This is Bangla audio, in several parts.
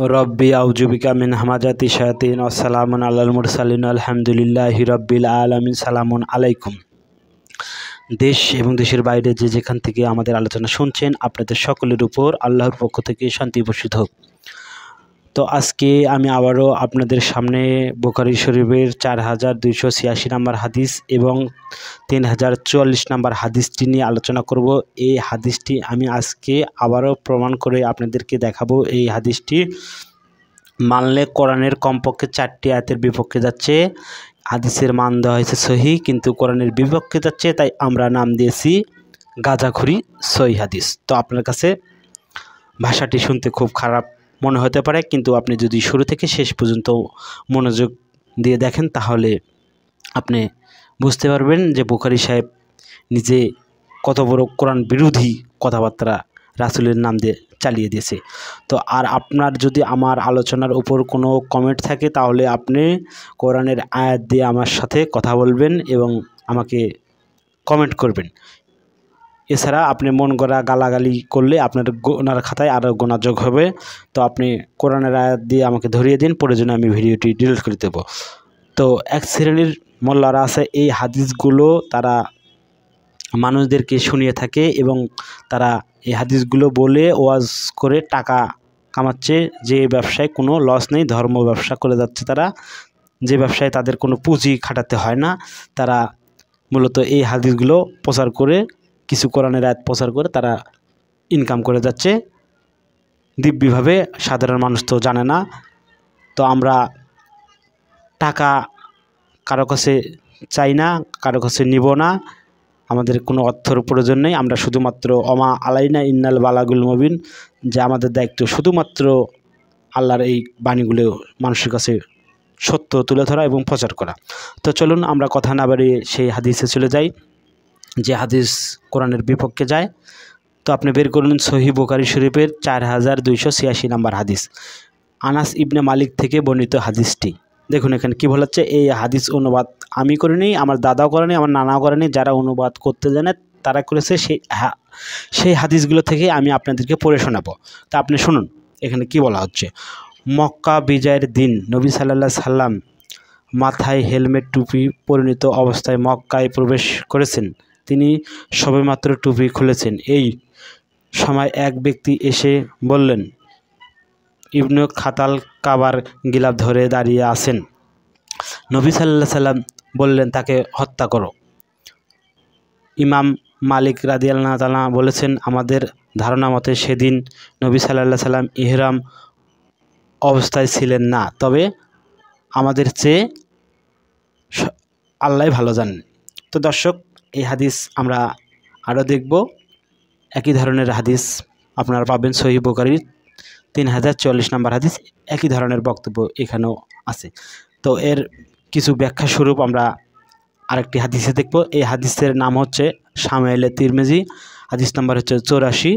রব্বি আউজুবিকা মিন হামাজাতি শায়াতিন আসসালামুন আল্লাহ মুরসালিন, আলহামদুলিল্লাহি হিরব্বিল আলামিন। সালামুন আলাইকুম। দেশ এবং দেশের বাইরে যে যেখান থেকে আমাদের আলোচনা শুনছেন, আপনাদের সকলের উপর আল্লাহর পক্ষ থেকে শান্তি বর্ষিত হোক। তো আজকে আমি আবারও আপনাদের সামনে বোখারি শরীফের চার হাজার দুইশো ছিয়াশি নাম্বার হাদিস এবং তিন হাজার চুয়াল্লিশ নাম্বার হাদিসটি নিয়ে আলোচনা করব। এই হাদিসটি আমি আজকে আবারও প্রমাণ করে আপনাদেরকে দেখাবো। এই হাদিসটি মানলে কোরআনের কমপক্ষে চারটি আয়াতের বিপক্ষে যাচ্ছে। হাদিসের মান দেওয়া হয়েছে সহি, কিন্তু কোরআনের বিপক্ষে যাচ্ছে, তাই আমরা নাম দিয়েছি গাজাখুরি সহি হাদিস। তো আপনার কাছে ভাষাটি শুনতে খুব খারাপ মনে হতে পারে, কিন্তু আপনি যদি শুরু থেকে শেষ পর্যন্ত মনোযোগ দিয়ে দেখেন, তাহলে আপনি বুঝতে পারবেন যে বুখারি সাহেব নিজে কত বড় কোরআন বিরোধী কথাবার্তা রাসুলের নাম দিয়ে চালিয়ে দিয়েছে। তো আর আপনার যদি আমার আলোচনার উপর কোনো কমেন্ট থাকে, তাহলে আপনি কোরআনের আয়াত দিয়ে আমার সাথে কথা বলবেন এবং আমাকে কমেন্ট করবেন। এছাড়া আপনি মন গড়া গালাগালি করলে আপনার গোনার খাতায় আরও গোনাযোগ হবে। তো আপনি কোরআনের আয়াত দিয়ে আমাকে ধরিয়ে দিন প্রয়োজনে আমি ভিডিওটি ডিলিট করে দেবো। তো এক শ্রেণির মোল্লারা আছে, এই হাদিসগুলো তারা মানুষদেরকে শুনিয়ে থাকে এবং তারা এই হাদিসগুলো বলে ওয়াজ করে টাকা কামাচ্ছে। যে ব্যবসায় কোনো লস নেই, ধর্ম ব্যবসা করে যাচ্ছে তারা। যে ব্যবসায় তাদের কোনো পুঁজি খাটাতে হয় না, তারা মূলত এই হাদিসগুলো প্রচার করে কিছু কোরআনের আয়াত প্রচার করে তারা ইনকাম করে যাচ্ছে। দিব্যিভাবে সাধারণ মানুষ তো জানে না। তো আমরা টাকা কারও কাছে চাই না, কারও কাছে নিব না। আমাদের কোনো অর্থর প্রয়োজন নেই। আমরা শুধুমাত্র অমা আলাইনা ইন্নাল বালাগুল মবিন, যে আমাদের দায়িত্ব শুধুমাত্র আল্লাহর এই বাণীগুলো মানুষের কাছে সত্য তুলে ধরা এবং প্রচার করা। তো চলুন আমরা কথা না বাড়িয়ে সেই হাদিসে চলে যাই। যে হাদিস কোরআনের বিপক্ষে যায়, তো আপনি বের করুন সহি বোকারি শরীফের চার হাজার দুইশো ছিয়াশি নাম্বার হাদিস। আনাস ইবনে মালিক থেকে বর্ণিত হাদিসটি। দেখুন এখানে কী বলাচ্ছে, এই হাদিস অনুবাদ আমি করিনি, আমার দাদাও করেনি, আমার নানাও করেনি, যারা অনুবাদ করতে জানে তারা করেছে সেই সেই হাদিসগুলো থেকে আমি আপনাদেরকে পড়ে শোনাবো। তা আপনি শুনুন, এখানে কি বলা হচ্ছে, মক্কা বিজয়ের দিন নবী সাল্লা সাল্লাম মাথায় হেলমেট টুপি পরিণত অবস্থায় মক্কায় প্রবেশ করেছেন। তিনি সবেমাত্র টুপি খুলেছেন। এই সময় এক ব্যক্তি এসে বললেন, ইবনু খাতাল কাবার গিলাপ ধরে দাঁড়িয়ে আছেন। নবী সাল্লাহ সাল্লাম বললেন, তাকে হত্যা করো। ইমাম মালিক রাদিয়াল্লাহ তালা বলেছেন, আমাদের ধারণা মতে সেদিন নবী সাল্লাহ সাল্লাম ইহরাম অবস্থায় ছিলেন না। তবে আমাদের চেয়ে আল্লাহ ভালো জানেন। তো দর্শক এই হাদিস আমরা আরও দেখব। একই ধরনের হাদিস আপনারা পাবেন সহি বোকারির তিন হাজার চল্লিশ নম্বর হাদিস, একই ধরনের বক্তব্য এখানেও আছে। তো এর কিছু ব্যাখ্যা স্বরূপ আমরা আরেকটি হাদিসে দেখব। এই হাদিসের নাম হচ্ছে সামাইলে তিরমেজি, হাদিস নাম্বার হচ্ছে চৌরাশি।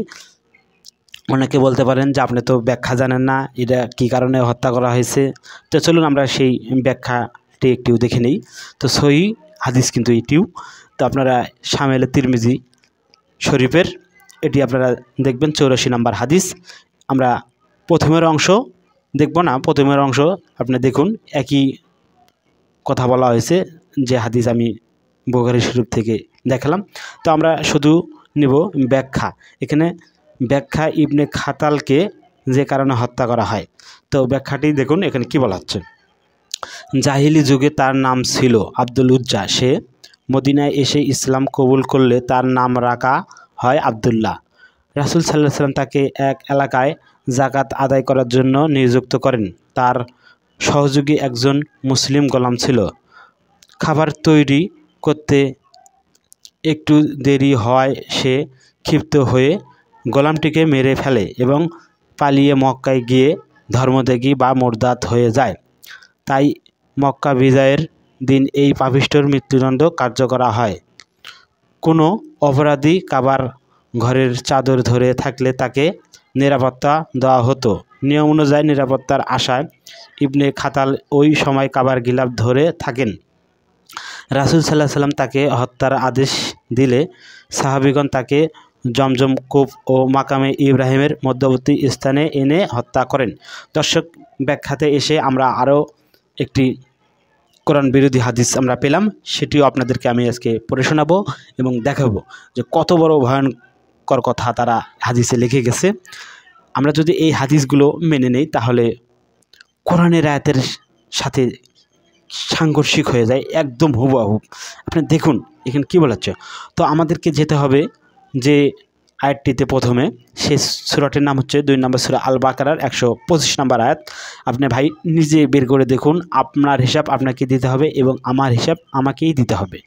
অনেকে বলতে পারেন যে আপনি তো ব্যাখ্যা জানেন না, এটা কি কারণে হত্যা করা হয়েছে? তো চলুন আমরা সেই ব্যাখ্যাটি একটিও দেখে নিই। তো সহি হাদিস কিন্তু এটিও। তো আপনারা সামেলে তিরমিজি শরীফের, এটি আপনারা দেখবেন চৌরাশি নাম্বার হাদিস। আমরা প্রথমের অংশ দেখব না, প্রথমের অংশ আপনি দেখুন, একই কথা বলা হয়েছে যে হাদিস আমি বোগারি শরীফ থেকে দেখালাম। তো আমরা শুধু নেব ব্যাখ্যা। এখানে ব্যাখ্যা ইবনে খাতালকে যে কারণে হত্যা করা হয়। তো ব্যাখ্যাটি দেখুন, এখানে কি বলা হচ্ছে? জাহিলি যুগে তার নাম ছিল আব্দুল উজ্জা। সে মদিনায় এসে ইসলাম কবুল করলে তার নাম রাখা হয় আবদুল্লাহ। রাসুল সাল্লাহ সাল্লাম তাকে এক এলাকায় জাকাত আদায় করার জন্য নিযুক্ত করেন। তার সহযোগী একজন মুসলিম গোলাম ছিল। খাবার তৈরি করতে একটু দেরি হয় সে ক্ষিপ্ত হয়ে গোলামটিকে মেরে ফেলে এবং পালিয়ে মক্কায় গিয়ে ধর্মত্যাগী বা মোরদাত হয়ে যায়। তাই মক্কা বিজয়ের দিন এই পাপিষ্টর মৃত্যুদণ্ড কার্যকরা হয়। কোনো অপরাধী কাবার ঘরের চাদর ধরে থাকলে তাকে নিরাপত্তা দেওয়া হতো। নিয়ম অনুযায়ী নিরাপত্তার আশায় ইবনে খাতাল ওই সময় কাবার গিলাপ ধরে থাকেন। রাসুল সাল্লাহ সাল্লাম তাকে হত্যার আদেশ দিলে সাহাবিগণ তাকে জমজম কূপ ও মাকামে ইব্রাহিমের মধ্যবর্তী স্থানে এনে হত্যা করেন। দর্শক ব্যাখ্যাতে এসে আমরা আরও একটি কোরআন বিরোধী হাদিস আমরা পেলাম, সেটিও আপনাদেরকে আমি আজকে পড়ে শোনাবো এবং দেখাবো যে কত বড় ভয়ঙ্কর কথা তারা হাদিসে লিখে গেছে। আমরা যদি এই হাদিসগুলো মেনে নেই, তাহলে কোরআনের আয়াতের সাথে সাংঘর্ষিক হয়ে যায়, একদম হুবহু। আপনি দেখুন, এখানে কী বলাচ্ছে? তো আমাদেরকে যেতে হবে যে আয়াতটিতে প্রথমে সে সুরাটির নাম হচ্ছে দুই নম্বর সুরা আল বাকারার একশো পঁচিশ নম্বর আয়াত। আপনি ভাই নিজে বের করে দেখুন, আপনার হিসাব আপনাকে দিতে হবে এবং আমার হিসাব আমাকেই দিতে হবে।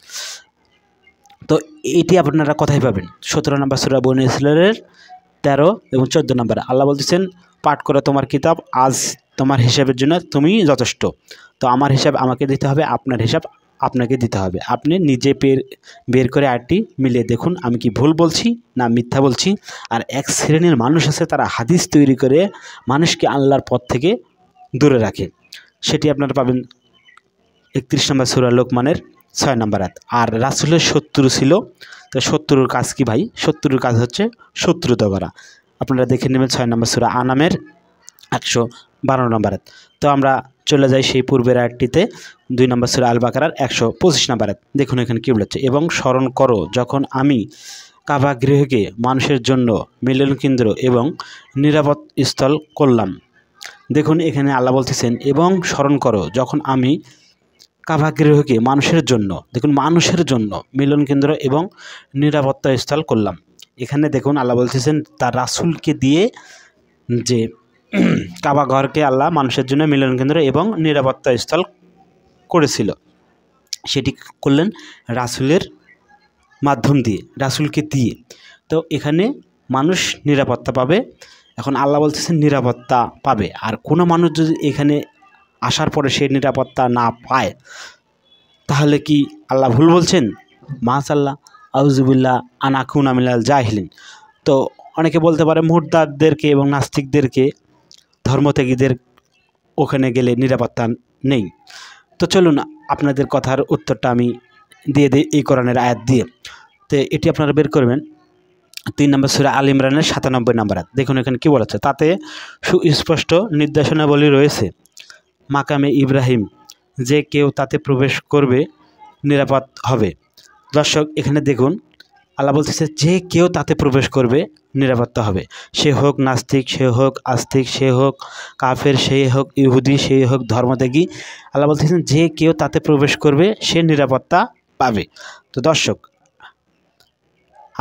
তো এটি আপনারা কোথায় পাবেন? সতেরো নম্বর সুরা বন ইসলামের তেরো এবং চোদ্দ নম্বর। আল্লাহ বলতেছেন, পাঠ করে তোমার কিতাব, আজ তোমার হিসাবের জন্য তুমি যথেষ্ট। তো আমার হিসাব আমাকে দিতে হবে, আপনার হিসাব আপনাকে দিতে হবে। আপনি নিজে বের বের করে আরটি মিলিয়ে দেখুন, আমি কি ভুল বলছি না মিথ্যা বলছি? আর এক শ্রেণির মানুষ আছে, তারা হাদিস তৈরি করে মানুষকে আল্লাহর পথ থেকে দূরে রাখে। সেটি আপনারা পাবেন একত্রিশ নম্বর সুরা লোকমানের ছয় নম্বর হাত আর রাসুলের শত্রু ছিল, তো শত্রুর কাজ কি ভাই? শত্রুর কাজ হচ্ছে শত্রুতা করা আপনারা দেখে নেবেন ছয় নম্বর সুরা আনামের একশো বারো নম্বর হাত তো আমরা চলে যাই সেই পূর্বের আয়াতটিতে, দুই নম্বর সুরা আল বাকারার একশো পঁচিশ নম্বর দেখুন এখানে কী বলেছে, এবং স্মরণ করো, যখন আমি কাবা গৃহকে মানুষের জন্য মিলন কেন্দ্র এবং নিরাপদ স্থল করলাম। দেখুন এখানে আল্লাহ বলতেছেন, এবং স্মরণ করো, যখন আমি কাবা গৃহকে মানুষের জন্য, দেখুন মানুষের জন্য মিলন কেন্দ্র এবং নিরাপত্তা স্থল করলাম। এখানে দেখুন আল্লাহ বলতেছেন, তার রাসুলকে দিয়ে যে কাবা ঘরকে আল্লাহ মানুষের জন্য মিলন কেন্দ্র এবং নিরাপত্তা স্থল করেছিল। সেটি করলেন রাসুলের মাধ্যম দিয়ে, রাসুলকে দিয়ে। তো এখানে মানুষ নিরাপত্তা পাবে। এখন আল্লাহ বলতেছেন নিরাপত্তা পাবে। আর কোনো মানুষ যদি এখানে আসার পরে সে নিরাপত্তা না পায়, তাহলে কি আল্লাহ ভুল বলছেন? মাস আল্লাহ আউজুবুল্লাহ আনাকুন আমিলাল জাহিলিন। তো অনেকে বলতে পারে মুহূর্তারদেরকে এবং নাস্তিকদেরকে ধর্মত্যাগীদের ওখানে গেলে নিরাপত্তা নেই। তো চলুন আপনাদের কথার উত্তরটা আমি দিয়ে দিই এই কোরআনের আয়াত দিয়ে। তো এটি আপনারা বের করবেন। তিন নম্বর সুরা আল ইমরানের সাতানব্বই নম্বর আয়াত। দেখুন এখানে কী বলেছে? তাতে সুস্পষ্ট নির্দেশনাবলী রয়েছে। মাকামে ইব্রাহিম, যে কেউ তাতে প্রবেশ করবে, নিরাপদ হবে। দর্শক, এখানে দেখুন আল্লাহ বলতেছে, যে কেউ তাতে প্রবেশ করবে, নিরাপত্তা হবে। সে হোক নাস্তিক, সে হোক আস্তিক, সে হোক কাফের, সে হোক ইহুদি, সে হোক ধর্মত্যাগী, আল্লাহ বলতেছেন, যে কেউ তাতে প্রবেশ করবে, সে নিরাপত্তা পাবে। তো দর্শক,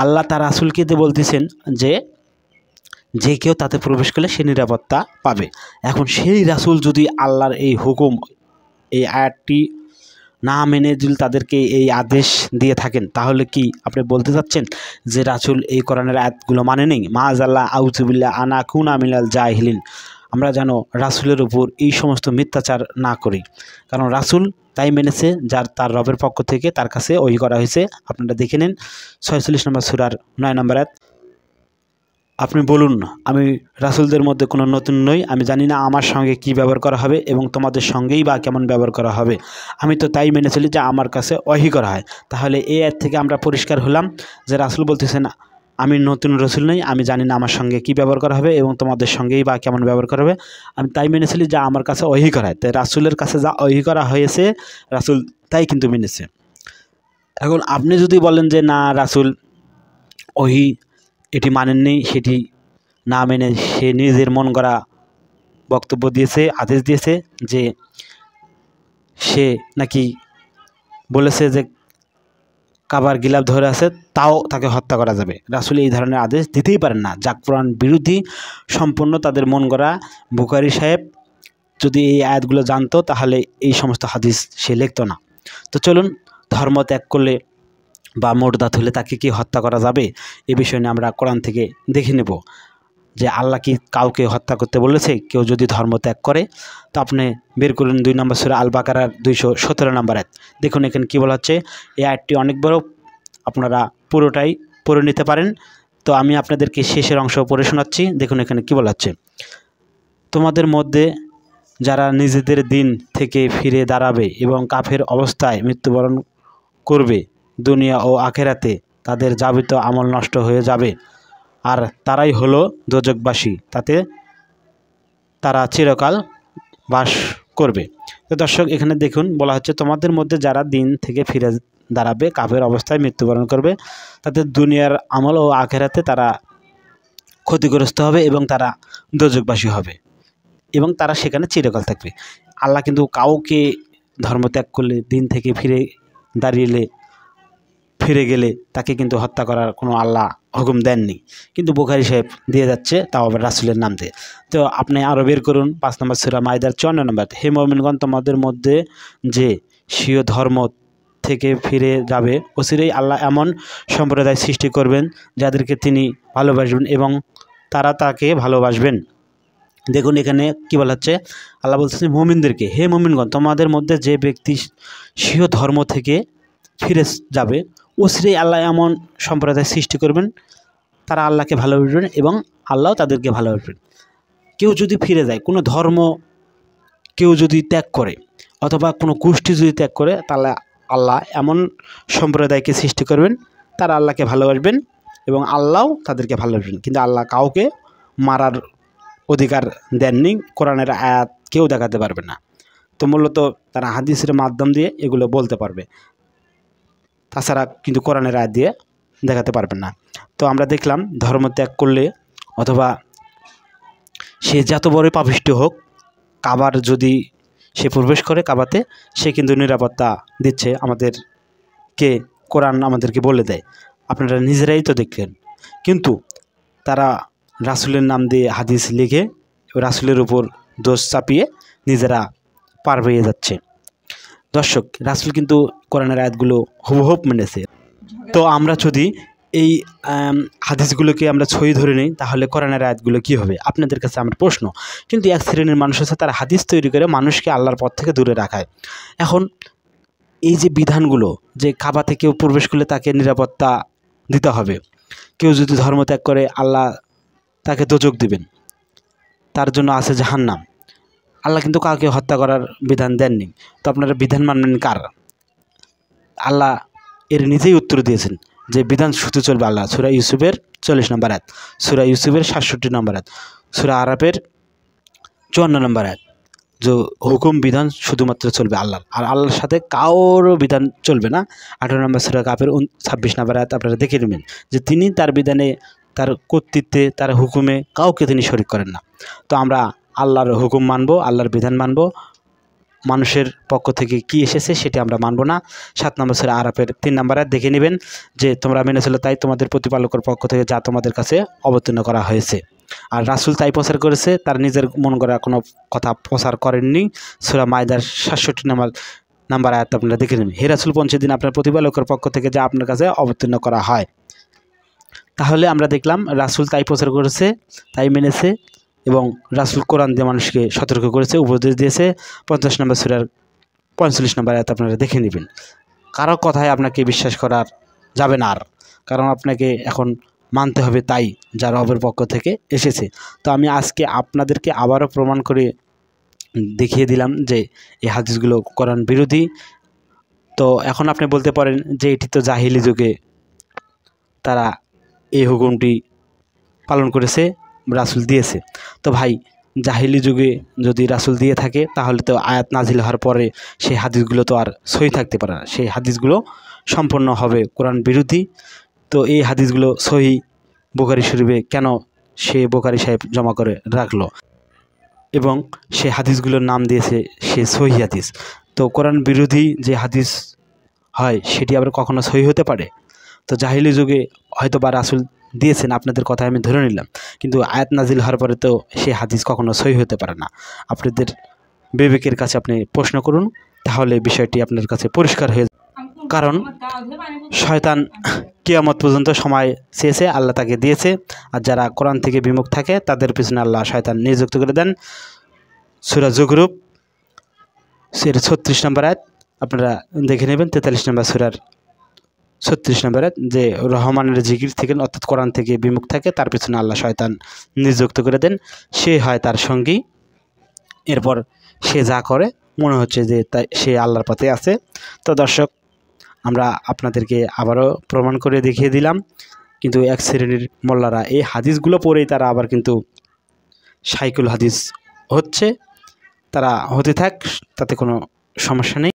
আল্লাহ তার রাসুলকে বলতেছেন যে যে কেউ তাতে প্রবেশ করলে সে নিরাপত্তা পাবে। এখন সেই রাসুল যদি আল্লাহর এই হুকুম, এই আয়াতটি না মেনে যদি তাদেরকে এই আদেশ দিয়ে থাকেন, তাহলে কি আপনি বলতে চাচ্ছেন যে রাসুল এই কোরআনের আয়াতগুলো মানে নেই? মাজ আল্লাহ আউজুবিল্লা আনা কুন আমিলাল জাহিলিন। আমরা যেন রাসুলের উপর এই সমস্ত মিথ্যাচার না করি। কারণ রাসুল তাই মেনেছে, যার তার রবের পক্ষ থেকে তার কাছে ওই করা হয়েছে। আপনারা দেখে নিন, ছয়চল্লিশ নম্বর সুরার নয় নম্বর আপনি বলুন আমি রাসুলদের মধ্যে কোনো নতুন নই, আমি জানি না আমার সঙ্গে কি ব্যবহার করা হবে এবং তোমাদের সঙ্গেই বা কেমন ব্যবহার করা হবে। আমি তো তাই মেনে চলি যে আমার কাছে অহি করা হয়। তাহলে এ এর থেকে আমরা পরিষ্কার হলাম যে রাসুল বলতেছেন, আমি নতুন রসুল নই, আমি জানি না আমার সঙ্গে কি ব্যবহার করা হবে এবং তোমাদের সঙ্গেই বা কেমন ব্যবহার করা হবে। আমি তাই মেনে চলি যা আমার কাছে অহি করা হয়। তাই রাসুলের কাছে যা অহি করা হয়েছে, রাসুল তাই কিন্তু মেনেছে। এখন আপনি যদি বলেন যে না, রাসুল ওহি এটি মানেননি, সেটি না মেনে সে নিজের মন গড়া বক্তব্য দিয়েছে, আদেশ দিয়েছে যে সে নাকি বলেছে যে কাবার গিলাপ ধরে আছে, তাও তাকে হত্যা করা যাবে। রাসুল এই ধরনের আদেশ দিতেই পারেন না। যাক পুরাণ বিরোধী সম্পূর্ণ তাদের মন গড়া। বুকারি সাহেব যদি এই আয়াতগুলো জানতো, তাহলে এই সমস্ত হাদিস সে লিখতো না। তো চলুন, ধর্ম ত্যাগ করলে বা মোরদাত হলে তাকে কি হত্যা করা যাবে? এ বিষয় নিয়ে আমরা কোরআন থেকে দেখে নেব যে আল্লাহ কি কাউকে হত্যা করতে বলেছে? কেউ যদি ধর্ম ত্যাগ করে, তো আপনি বের করুন দুই নম্বর সুরে আল বাকারার দুইশো সতেরো নম্বর এক দেখুন এখানে কী বলা হচ্ছে? এই আয়টি অনেক বড়, আপনারা পুরোটাই পড়ে নিতে পারেন। তো আমি আপনাদেরকে শেষের অংশ পড়ে শোনাচ্ছি। দেখুন এখানে কী বলা হচ্ছে? তোমাদের মধ্যে যারা নিজেদের দিন থেকে ফিরে দাঁড়াবে এবং কাফের অবস্থায় মৃত্যুবরণ করবে দুনিয়া ও আখেরাতে তাদের যাবিত আমল নষ্ট হয়ে যাবে। আর তারাই হলো দোজকবাসী তাতে তারা চিরকাল বাস করবে। তো দর্শক, এখানে দেখুন, বলা হচ্ছে তোমাদের মধ্যে যারা দিন থেকে ফিরে দাঁড়াবে, কাফের অবস্থায় মৃত্যুবরণ করবে তাদের দুনিয়ার আমল ও আখেরাতে তারা ক্ষতিগ্রস্ত হবে এবং তারা দোজকবাসী হবে এবং তারা সেখানে চিরকাল থাকবে। আল্লাহ কিন্তু কাউকে ধর্ম ত্যাগ করলে, দিন থেকে ফিরে দাঁড়িয়ে ফিরে গেলে তাকে কিন্তু হত্যা করার কোনো আল্লাহ হুকুম দেননি। কিন্তু বুখারি সাহেব দিয়ে যাচ্ছে, তাও আবার রাসুলের নাম দিয়ে তো আপনি আরও বের করুন, পাঁচ নম্বর সুরা মাইদার চুয়ান্ন নম্বর। হে মমিনগণ তোমাদের মধ্যে যে স্বীয় ধর্ম থেকে ফিরে যাবে অচিরেই আল্লাহ এমন সম্প্রদায় সৃষ্টি করবেন যাদেরকে তিনি ভালোবাসবেন এবং তারা তাকে ভালোবাসবেন। দেখুন এখানে কি বলা হচ্ছে? আল্লাহ বলতেছে, মমিনদেরকে, হে মমিনগণ, তোমাদের মধ্যে যে ব্যক্তি স্বীয় ধর্ম থেকে ফিরে যাবে অচিরেই আল্লাহ এমন সম্প্রদায় সৃষ্টি করবেন, তারা আল্লাহকে ভালোবাসবেন এবং আল্লাহও তাদেরকে ভালোবাসবেন কেউ যদি ফিরে যায়, কোনো ধর্ম কেউ যদি ত্যাগ করে, অথবা কোনো গোষ্ঠী যদি ত্যাগ করে, তাহলে আল্লাহ এমন সম্প্রদায়কে সৃষ্টি করবেন, তারা আল্লাহকে ভালোবাসবেন এবং আল্লাহও তাদেরকে ভালোবাসবেন কিন্তু আল্লাহ কাউকে মারার অধিকার দেননি, কোরআনের আয়াত কেউ দেখাতে পারবে না। তো মূলত তারা হাদিসের মাধ্যম দিয়ে এগুলো বলতে পারবে। তাছাড়া কিন্তু কোরআনের আয়াত দিয়ে দেখাতে পারবেন না। তো আমরা দেখলাম ধর্ম ত্যাগ করলে অথবা সে যত বড় পাপিষ্ট হোক, কাবার যদি সে প্রবেশ করে কাবাতে, সে কিন্তু নিরাপত্তা দিচ্ছে আমাদেরকে, কোরআন আমাদেরকে বলে দেয়। আপনারা নিজেরাই তো দেখলেন। কিন্তু তারা রাসুলের নাম দিয়ে হাদিস লিখে রাসুলের উপর দোষ চাপিয়ে নিজেরা পার হয়ে যাচ্ছে। দর্শক, রাসুল কিন্তু কোরআনের আয়াতগুলো হুবহুব মেনেছে। তো আমরা যদি এই হাদিসগুলোকে আমরা ছই ধরে নিই, তাহলে কোরআনের আয়াতগুলো কী হবে? আপনাদের কাছে আমার প্রশ্ন। কিন্তু এক শ্রেণির মানুষ আছে, তারা হাদিস তৈরি করে মানুষকে আল্লাহর পথ থেকে দূরে রাখায়। এখন এই যে বিধানগুলো, যে কাবাতে কেউ প্রবেশ করলে তাকে নিরাপত্তা দিতে হবে, কেউ যদি ধর্ম ত্যাগ করে, আল্লাহ তাকে দোজক দিবেন, তার জন্য আছে জাহান্নাম। আল্লাহ কিন্তু কাউকে হত্যা করার বিধান দেননি। তো আপনারা বিধান মানবেন কার? আল্লাহ এর নিজেই উত্তর দিয়েছেন যে বিধান শুধু চলবে আল্লাহ। সুরা ইউসুফের চল্লিশ নম্বর আয়াত। সুরা ইউসুফের সাতষট্টি নম্বর আয়াত। সুরা আরাফের চুয়ান্ন নম্বর আয়াত। যে হুকুম, বিধান শুধুমাত্র চলবে আল্লাহ আর আল্লাহর সাথে কারোরও বিধান চলবে না। আঠারো নম্বর সুরা কাপের ছাব্বিশ নম্বর আয়াত আপনারা দেখে নেবেন যে তিনি তার বিধানে, তার কর্তৃত্বে, তার হুকুমে কাউকে তিনি শরিক করেন না। তো আমরা আল্লাহর হুকুম মানব, আল্লাহর বিধান মানব। মানুষের পক্ষ থেকে কি এসেছে সেটি আমরা মানব না। সাত নম্বর সেরা আরাফের তিন নম্বরে দেখে নেবেন যে তোমরা মেনেছিল তাই তোমাদের প্রতিপালকের পক্ষ থেকে যা তোমাদের কাছে অবতীর্ণ করা হয়েছে। আর রাসুল তাই প্রচার করেছে, তার নিজের মন করা কোনো কথা প্রচার করেননি। সুরা মায়দার সাতষট্টি নাম্বার নাম্বার আয়াত আপনারা দেখে নেবেন। হে রাসুল পঞ্চের দিন আপনার প্রতিপালকের পক্ষ থেকে যা আপনার কাছে অবতীর্ণ করা হয়। তাহলে আমরা দেখলাম রাসুল তাই প্রচার করেছে, তাই মেনেছে। এবং রাসুল কোরআন দিয়ে মানুষকে সতর্ক করেছে, উপদেশ দিয়েছে। পঞ্চাশ নম্বর সুরার পঁয়তাল্লিশ নম্বর আয়াত আপনারা দেখে নেবেন। কারও কথায় আপনাকে বিশ্বাস করার যাবে না আর। কারণ আপনাকে এখন মানতে হবে তাই যা রবের পক্ষ থেকে এসেছে। তো আমি আজকে আপনাদেরকে আবারও প্রমাণ করে দেখিয়ে দিলাম যে এই হাদিসগুলো কোরআন বিরোধী। তো এখন আপনি বলতে পারেন যে এটি তো জাহিলি যুগে তারা এই হুকুমটি পালন করেছে। রাসুল দিয়েছে। তো ভাই, জাহিলি যুগে যদি রাসুল দিয়ে থাকে, তাহলে তো আয়াত নাজিল হওয়ার পরে সেই হাদিসগুলো তো আর সই থাকতে পারে না। সেই হাদিসগুলো সম্পূর্ণ হবে কোরআন বিরোধী। তো এই হাদিসগুলো সহি বোকারি শরীফে কেন সে বোকারি সাহেব জমা করে রাখল? এবং সে হাদিসগুলোর নাম দিয়েছে সে সহি হাদিস। তো কোরআন বিরোধী যে হাদিস হয়, সেটি আবার কখনো সহি হতে পারে? তো জাহিলি যুগে হয়তো বা রাসুল দিয়েছেন, আপনাদের কথা আমি ধরে নিলাম। কিন্তু আয়াত নাজিল হওয়ার পরে তো সে হাদিস কখনো সই হতে পারে না। আপনাদের বিবেকের কাছে আপনি প্রশ্ন করুন, তাহলে বিষয়টি আপনার কাছে পরিষ্কার হয়ে কারণ শয়তান কিয়ামত পর্যন্ত সময় চেয়েছে, আল্লাহ তাকে দিয়েছে। আর যারা কোরআন থেকে বিমুখ থাকে, তাদের পিছনে আল্লাহ শয়তান নিযুক্ত করে দেন। সুরা জুগরুপ সের ছত্রিশ নম্বর আয়াত, আপনারা দেখে নেবেন, তেতাল্লিশ নম্বর সুরার ছত্রিশ নম্বরে যে রহমানের জিকির থেকে, অর্থাৎ কোরআন থেকে বিমুখ থাকে, তার পিছনে আল্লাহ শয়তান নিযুক্ত করে দেন। সে হয় তার সঙ্গী। এরপর সে যা করে, মনে হচ্ছে যে তাই সে আল্লাহর পথে আছে। তো দর্শক, আমরা আপনাদেরকে আবারও প্রমাণ করে দেখিয়ে দিলাম। কিন্তু এক শ্রেণির মোল্লারা এই হাদিসগুলো পড়েই তারা আবার কিন্তু সাইকুল হাদিস হচ্ছে। তারা হতে থাক, তাতে কোনো সমস্যা নেই।